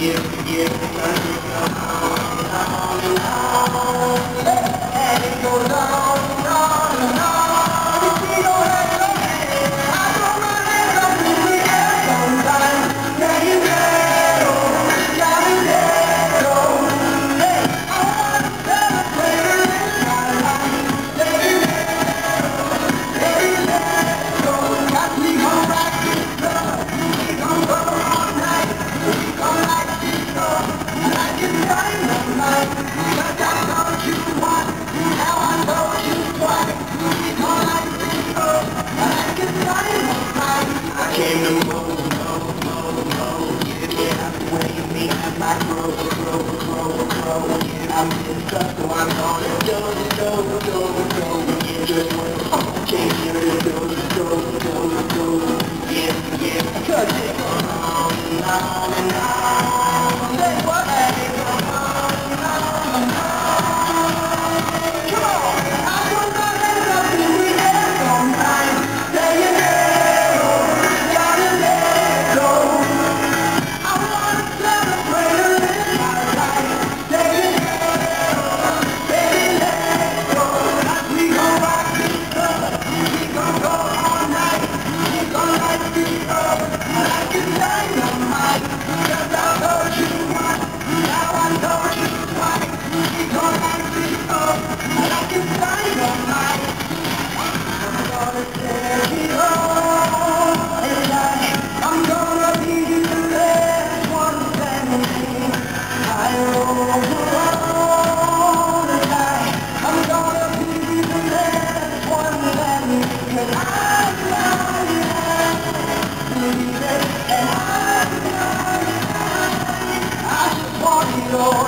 Hey, it go on. I'm getting stuck, so I'm on. Go, go, go, go, yeah, it. Go, go, go, go, yeah, yeah, cause it's on and on. no.